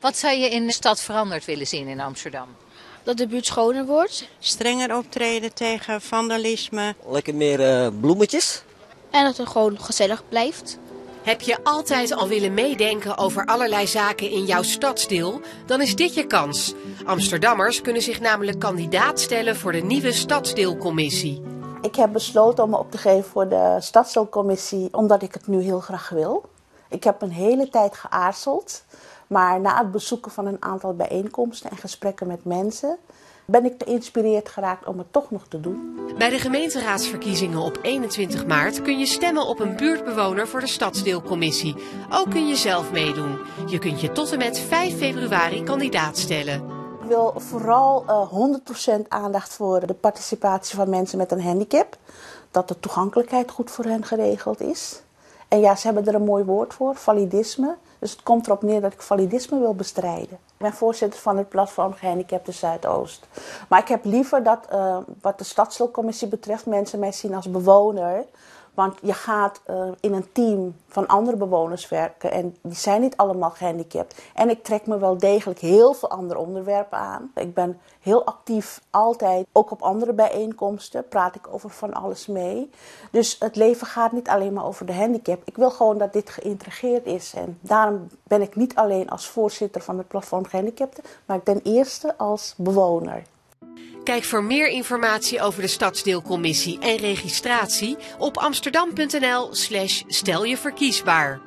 Wat zou je in de stad veranderd willen zien in Amsterdam? Dat de buurt schoner wordt. Strenger optreden tegen vandalisme. Lekker meer uh, bloemetjes. En dat het gewoon gezellig blijft. Heb je altijd al willen meedenken over allerlei zaken in jouw stadsdeel? Dan is dit je kans. Amsterdammers kunnen zich namelijk kandidaat stellen voor de nieuwe stadsdeelcommissie. Ik heb besloten om me op te geven voor de stadsdeelcommissie omdat ik het nu heel graag wil. Ik heb een hele tijd geaarzeld, maar na het bezoeken van een aantal bijeenkomsten en gesprekken met mensen ben ik geïnspireerd geraakt om het toch nog te doen. Bij de gemeenteraadsverkiezingen op 21 maart kun je stemmen op een buurtbewoner voor de stadsdeelcommissie. Ook kun je zelf meedoen. Je kunt je tot en met 5 februari kandidaat stellen. Ik wil vooral uh, 100% aandacht voor de participatie van mensen met een handicap. Dat de toegankelijkheid goed voor hen geregeld is. En ja, ze hebben er een mooi woord voor, validisme. Dus het komt erop neer dat ik validisme wil bestrijden. Ik ben voorzitter van het platform Gehandicapten Zuidoost. Maar ik heb liever dat, uh, wat de stadsdeelcommissie betreft, mensen mij zien als bewoner. Want je gaat uh, in een team van andere bewoners werken en die zijn niet allemaal gehandicapt. En ik trek me wel degelijk heel veel andere onderwerpen aan. Ik ben heel actief altijd, ook op andere bijeenkomsten praat ik over van alles mee. Dus het leven gaat niet alleen maar over de handicap. Ik wil gewoon dat dit geïntegreerd is. En daarom ben ik niet alleen als voorzitter van het platform Gehandicapten, maar ik ten eerste als bewoner. Kijk voor meer informatie over de stadsdeelcommissie en registratie op amsterdam.nl slash stel je verkiesbaar.